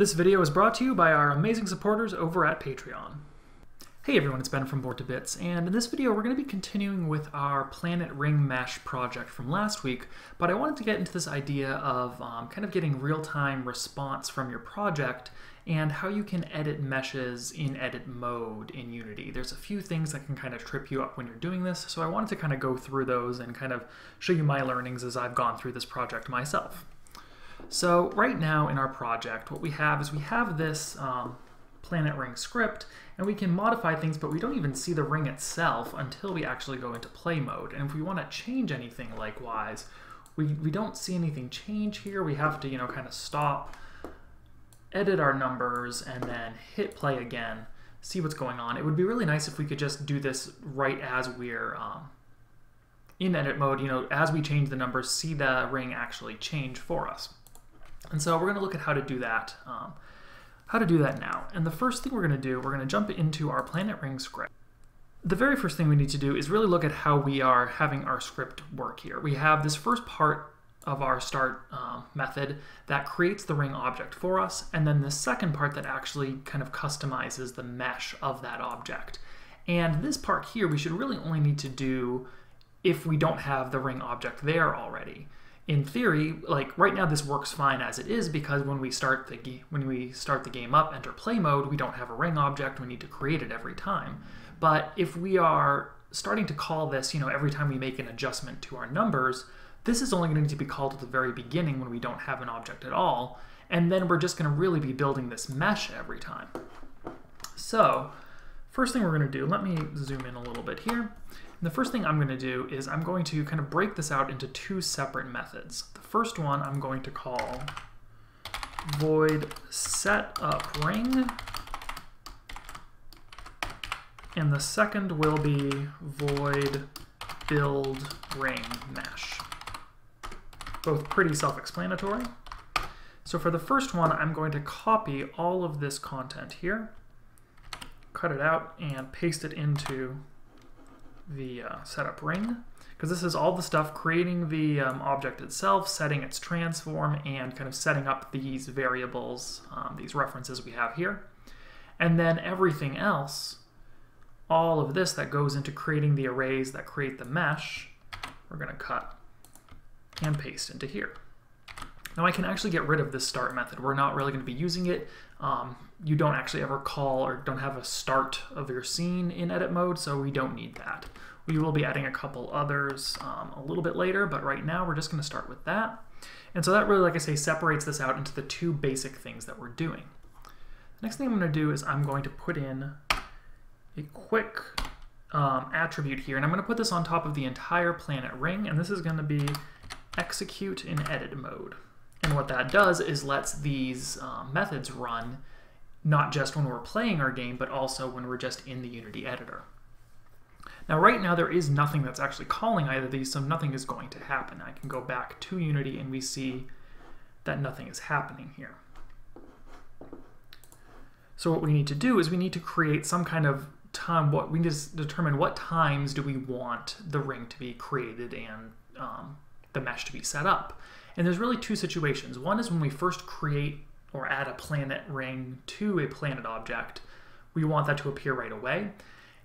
This video is brought to you by our amazing supporters over at Patreon. Hey everyone, it's Ben from Board to Bits, and in this video we're going to be continuing with our Planet Ring Mesh project from last week, but I wanted to get into this idea of um, kind of getting real-time response from your project and how you can edit meshes in edit mode in Unity. There's a few things that can kind of trip you up when you're doing this, so I wanted to kind of go through those and kind of show you my learnings as I've gone through this project myself. So right now in our project, what we have is we have this um, planet ring script and we can modify things, but we don't even see the ring itself until we actually go into play mode. And if we want to change anything likewise, we, we don't see anything change here. We have to, you know, kind of stop, edit our numbers, and then hit play again, see what's going on. It would be really nice if we could just do this right as we're um, in edit mode, you know, as we change the numbers, see the ring actually change for us. And so we're going to look at how to do that, um, how to do that now. And the first thing we're going to do, we're going to jump into our Planet Ring script. The very first thing we need to do is really look at how we are having our script work here. We have this first part of our start um, method that creates the ring object for us, and then the second part that actually kind of customizes the mesh of that object. And this part here, we should really only need to do if we don't have the ring object there already in theory, like right now this works fine as it is because when we start the when we start the game up, enter play mode, we don't have a ring object, we need to create it every time. But if we are starting to call this, you know, every time we make an adjustment to our numbers, this is only going to be called at the very beginning when we don't have an object at all, and then we're just going to really be building this mesh every time. So, first thing we're going to do, let me zoom in a little bit here. And the first thing I'm going to do is I'm going to kind of break this out into two separate methods. The first one I'm going to call void setup ring, and the second will be void build ring mesh. Both pretty self-explanatory. So for the first one, I'm going to copy all of this content here, cut it out, and paste it into the uh, setup ring because this is all the stuff creating the um, object itself, setting its transform, and kind of setting up these variables, um, these references we have here. And then everything else, all of this that goes into creating the arrays that create the mesh, we're going to cut and paste into here. Now I can actually get rid of this start method. We're not really going to be using it. Um, you don't actually ever call or don't have a start of your scene in edit mode, so we don't need that. We will be adding a couple others um, a little bit later, but right now we're just going to start with that. And so that really, like I say, separates this out into the two basic things that we're doing. The next thing I'm going to do is I'm going to put in a quick um, attribute here, and I'm going to put this on top of the entire planet ring, and this is going to be execute in edit mode. And what that does is lets these um, methods run not just when we're playing our game, but also when we're just in the Unity editor. Now right now there is nothing that's actually calling either of these, so nothing is going to happen. I can go back to Unity and we see that nothing is happening here. So what we need to do is we need to create some kind of time, what we need to determine what times do we want the ring to be created and um, the mesh to be set up. And there's really two situations. One is when we first create or add a planet ring to a planet object, we want that to appear right away.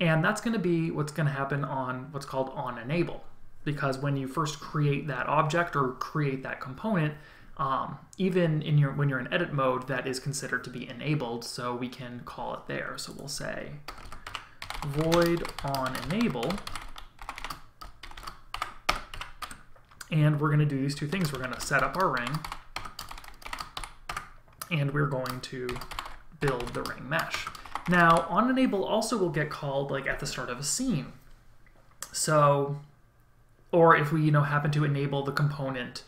And that's going to be what's going to happen on what's called on enable. Because when you first create that object or create that component, um, even in your when you're in edit mode, that is considered to be enabled, so we can call it there. So we'll say void on enable, and we're going to do these two things. We're going to set up our ring, and we're going to build the ring mesh. Now, on enable also will get called like at the start of a scene. So, or if we you know happen to enable the component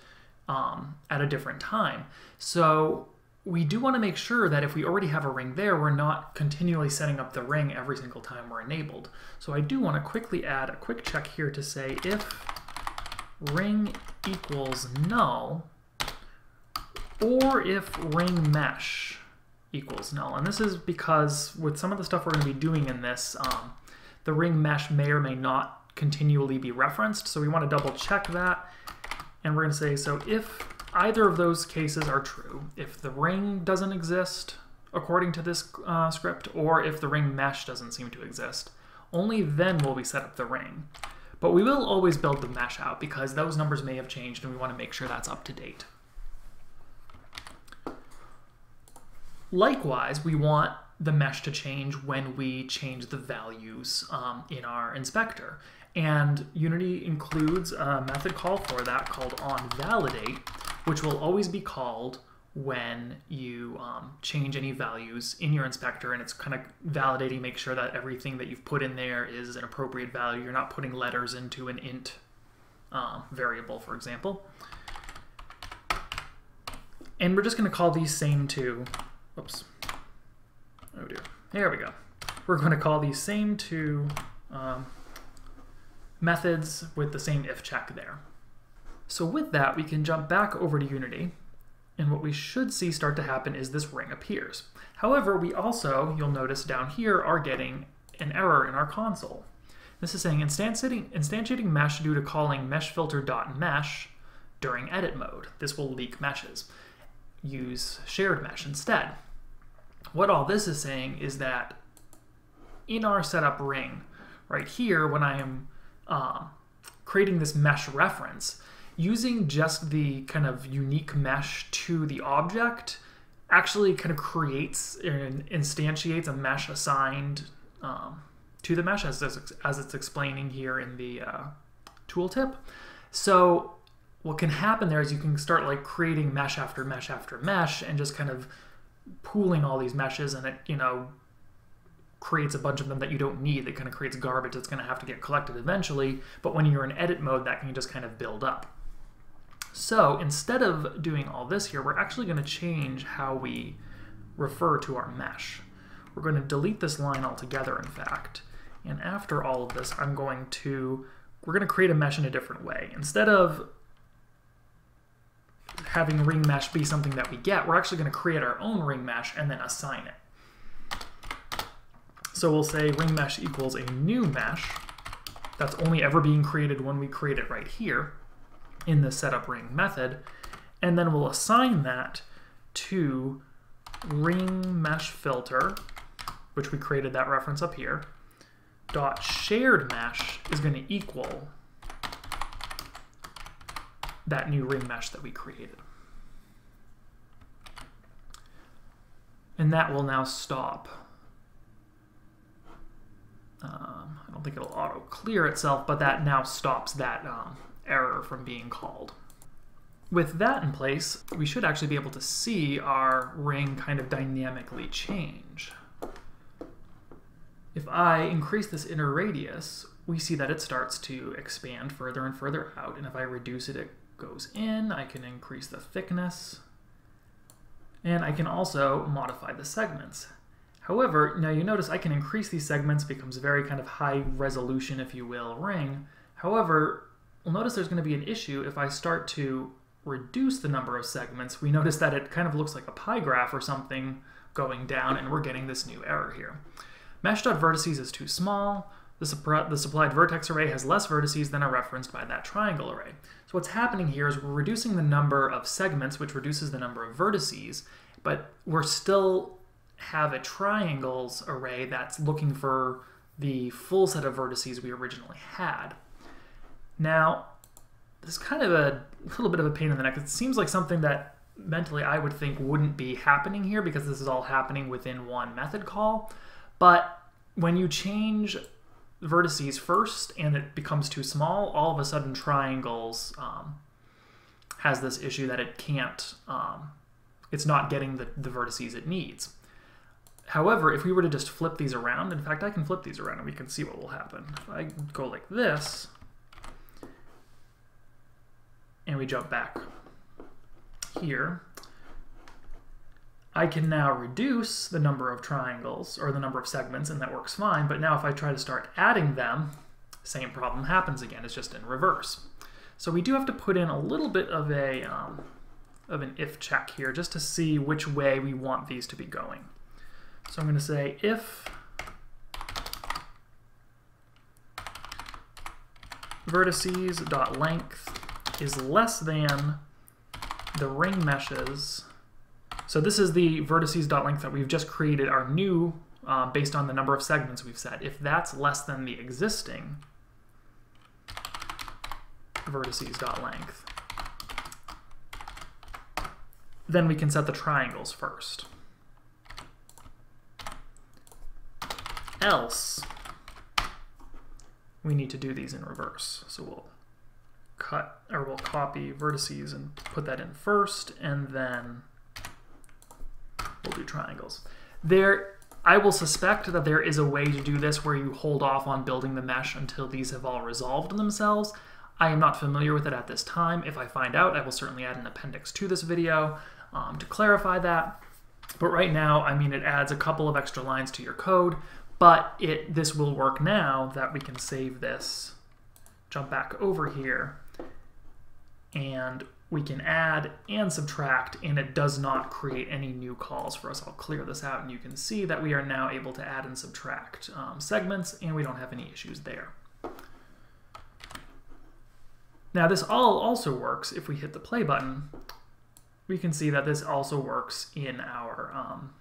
um, at a different time. So we do want to make sure that if we already have a ring there, we're not continually setting up the ring every single time we're enabled. So I do want to quickly add a quick check here to say if ring equals null, or if ring mesh equals null. And this is because with some of the stuff we're going to be doing in this, um, the ring mesh may or may not continually be referenced. So we want to double check that. And we're going to say, so if either of those cases are true. If the ring doesn't exist, according to this uh, script, or if the ring mesh doesn't seem to exist, only then will we set up the ring. But we will always build the mesh out because those numbers may have changed and we want to make sure that's up to date. Likewise, we want the mesh to change when we change the values um, in our inspector. And Unity includes a method call for that called onValidate, which will always be called when you um, change any values in your inspector and it's kind of validating, make sure that everything that you've put in there is an appropriate value. You're not putting letters into an int um, variable, for example. And we're just going to call these same two, oops, oh dear, there we go. We're going to call these same two um, methods with the same if check there. So with that, we can jump back over to Unity and what we should see start to happen is this ring appears. However, we also, you'll notice down here, are getting an error in our console. This is saying instantiating, instantiating mesh due to calling meshfilter.mesh during edit mode. This will leak meshes. Use shared mesh instead. What all this is saying is that in our setup ring, right here, when I am uh, creating this mesh reference, using just the kind of unique mesh to the object actually kind of creates and instantiates a mesh assigned um, to the mesh as, as it's explaining here in the uh, tooltip. So what can happen there is you can start like creating mesh after mesh after mesh and just kind of pooling all these meshes and it, you know, creates a bunch of them that you don't need. That kind of creates garbage that's going to have to get collected eventually. But when you're in edit mode, that can just kind of build up. So instead of doing all this here, we're actually going to change how we refer to our mesh. We're going to delete this line altogether, in fact. And after all of this, I'm going to, we're going to create a mesh in a different way. Instead of having ring mesh be something that we get, we're actually going to create our own ring mesh and then assign it. So we'll say ring mesh equals a new mesh that's only ever being created when we create it right here in the setup ring method, and then we'll assign that to ring mesh filter, which we created that reference up here, dot shared mesh is going to equal that new ring mesh that we created. And that will now stop. Um, I don't think it'll auto clear itself, but that now stops that um, error from being called. With that in place, we should actually be able to see our ring kind of dynamically change. If I increase this inner radius, we see that it starts to expand further and further out, and if I reduce it, it goes in. I can increase the thickness, and I can also modify the segments. However, now you notice I can increase these segments, becomes very kind of high resolution, if you will, ring. However, We'll notice there's going to be an issue if I start to reduce the number of segments. We notice that it kind of looks like a pie graph or something going down, and we're getting this new error here. Mesh.vertices is too small. The, the supplied vertex array has less vertices than are referenced by that triangle array. So what's happening here is we're reducing the number of segments, which reduces the number of vertices, but we're still have a triangles array that's looking for the full set of vertices we originally had. Now, this is kind of a little bit of a pain in the neck. It seems like something that mentally I would think wouldn't be happening here because this is all happening within one method call. But when you change vertices first and it becomes too small, all of a sudden triangles um, has this issue that it can't, um, it's not getting the, the vertices it needs. However, if we were to just flip these around, in fact, I can flip these around and we can see what will happen. If I go like this, and we jump back here, I can now reduce the number of triangles or the number of segments and that works fine. But now if I try to start adding them, same problem happens again. It's just in reverse. So we do have to put in a little bit of a um, of an if check here just to see which way we want these to be going. So I'm going to say if vertices dot length is less than the ring meshes, so this is the vertices.length that we've just created, our new, um, based on the number of segments we've set. If that's less than the existing vertices.length, then we can set the triangles first. Else, we need to do these in reverse. So we'll cut, or we'll copy vertices and put that in first, and then we'll do triangles. There, I will suspect that there is a way to do this where you hold off on building the mesh until these have all resolved themselves. I am not familiar with it at this time. If I find out, I will certainly add an appendix to this video um, to clarify that. But right now, I mean, it adds a couple of extra lines to your code, but it this will work now that we can save this, jump back over here, and we can add and subtract, and it does not create any new calls for us. I'll clear this out, and you can see that we are now able to add and subtract um, segments, and we don't have any issues there. Now this all also works if we hit the play button. We can see that this also works in our um,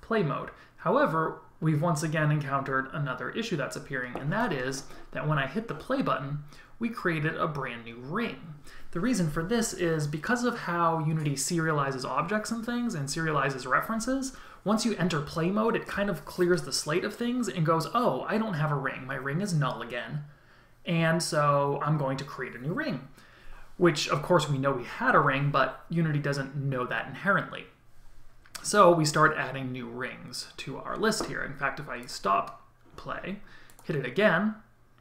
play mode. However, we've once again encountered another issue that's appearing, and that is that when I hit the play button, we created a brand new ring. The reason for this is because of how Unity serializes objects and things and serializes references, once you enter play mode, it kind of clears the slate of things and goes, oh, I don't have a ring. My ring is null again. And so I'm going to create a new ring, which of course we know we had a ring, but Unity doesn't know that inherently. So we start adding new rings to our list here. In fact, if I stop play, hit it again,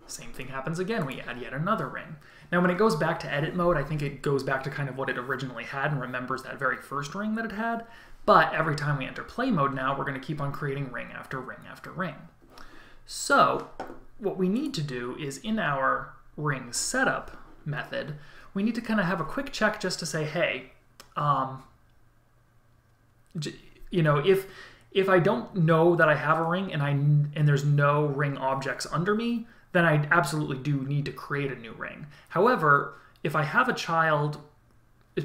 same thing happens again. We add yet another ring. Now, when it goes back to edit mode, I think it goes back to kind of what it originally had and remembers that very first ring that it had. But every time we enter play mode now, we're going to keep on creating ring after ring after ring. So what we need to do is in our ring setup method, we need to kind of have a quick check just to say, hey, um, you know, if if I don't know that I have a ring and I and there's no ring objects under me, then I absolutely do need to create a new ring. However, if I have a child,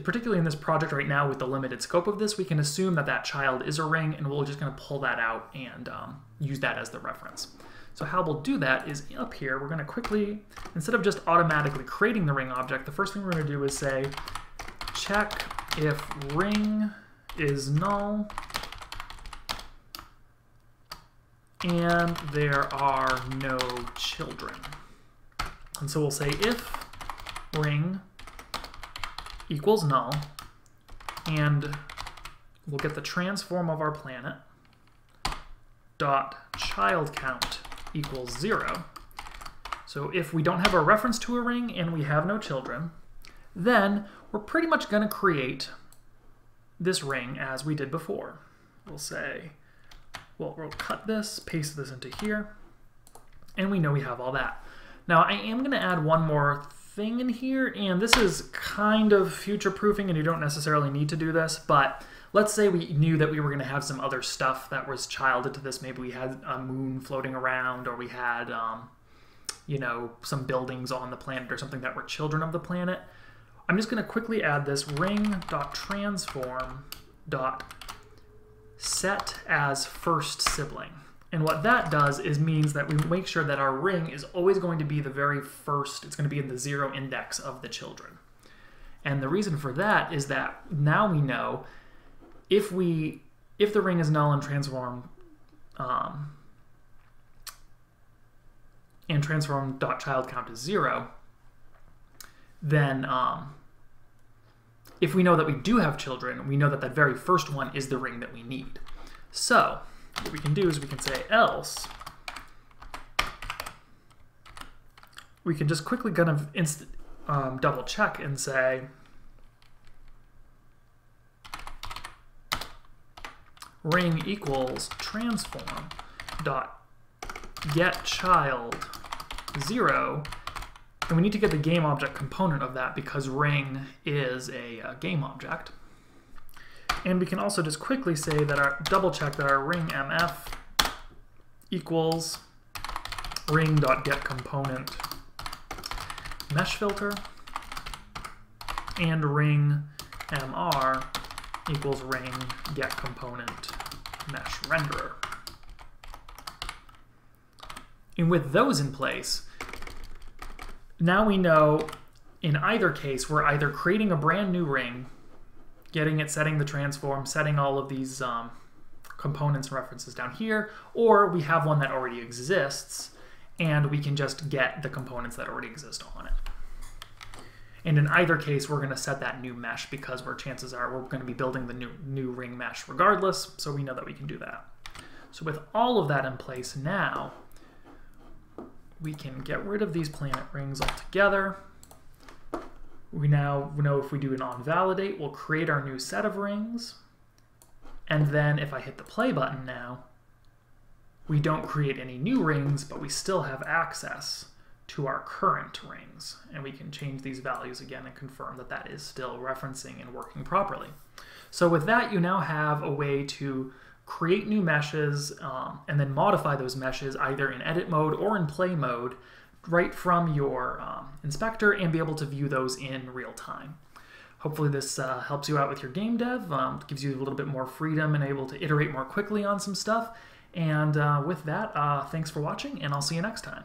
particularly in this project right now with the limited scope of this, we can assume that that child is a ring and we're just going to pull that out and um, use that as the reference. So how we'll do that is up here, we're going to quickly, instead of just automatically creating the ring object, the first thing we're to do is say check if ring is null and there are no children. And so we'll say if ring equals null, and we'll get the transform of our planet dot child count equals zero. So if we don't have a reference to a ring and we have no children, then we're pretty much going to create this ring as we did before. We'll say We'll, we'll cut this, paste this into here, and we know we have all that. Now I am going to add one more thing in here, and this is kind of future-proofing, and you don't necessarily need to do this, but let's say we knew that we were going to have some other stuff that was childed to this. Maybe we had a moon floating around, or we had, um, you know, some buildings on the planet or something that were children of the planet. I'm just going to quickly add this ring.transform dot set as first sibling. And what that does is means that we make sure that our ring is always going to be the very first, it's going to be in the zero index of the children. And the reason for that is that now we know if we if the ring is null and transform um, and transform dot child count is zero, then um, if we know that we do have children, we know that that very first one is the ring that we need. So what we can do is we can say else. We can just quickly kind of um, double check and say ring equals transform dot get child zero and we need to get the game object component of that because ring is a, a uh, game object. And we can also just quickly say that our double check that our ring mf equals ring.getComponent mesh filter and ring mr equals ring get component mesh renderer. And with those in place, now we know in either case, we're either creating a brand new ring, getting it, setting the transform, setting all of these um, components and references down here, or we have one that already exists, and we can just get the components that already exist on it. And in either case, we're going to set that new mesh because where chances are we're going to be building the new, new ring mesh regardless, so we know that we can do that. So with all of that in place now, we can get rid of these planet rings altogether. We now know if we do an on validate, we'll create our new set of rings. And then if I hit the play button now, we don't create any new rings, but we still have access to our current rings. And we can change these values again and confirm that that is still referencing and working properly. So with that, you now have a way to create new meshes um, and then modify those meshes either in edit mode or in play mode right from your um, inspector and be able to view those in real time. Hopefully this uh, helps you out with your game dev, um, gives you a little bit more freedom and able to iterate more quickly on some stuff. And uh, with that, uh, thanks for watching, and I'll see you next time.